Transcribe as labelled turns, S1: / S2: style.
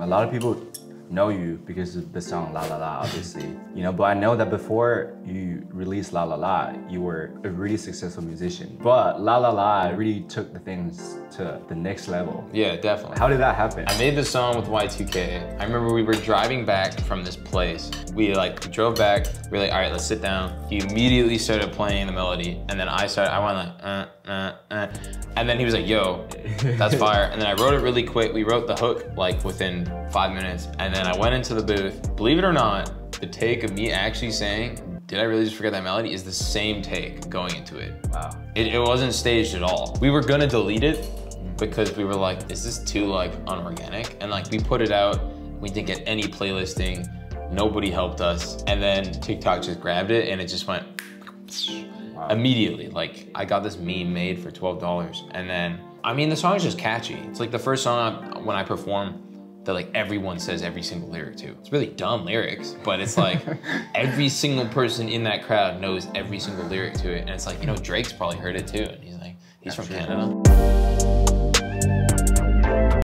S1: A lot of people know you because of the song La La La, obviously. You know, but I know that before you released La La La, you were a really successful musician. But La La La really took the things to the next level.
S2: Yeah, definitely.
S1: How did that happen?
S2: I made the song with Y2K. I remember we were driving back from this place. We like drove back. We were like, all right, let's sit down. He immediately started playing the melody, and then I started. I went like, uh, uh, uh, and then he was like, yo, that's fire. And then I wrote it really quick. We wrote the hook like within five minutes, and then I went into the booth. Believe it or not, the take of me actually saying, did I really just forget that melody is the same take going into it.
S1: wow.
S2: It, it wasn't staged at all. We were gonna delete it because we were like, this is this too like unorganic? And like we put it out, we didn't get any playlisting, nobody helped us. And then TikTok just grabbed it and it just went immediately. Like I got this meme made for $12. And then, I mean, the song is just catchy. It's like the first song I, when I perform that like everyone says every single lyric to. It's really dumb lyrics, but it's like every single person in that crowd knows every single lyric to it. And it's like, you know, Drake's probably heard it too. And he's like, he's from Canada.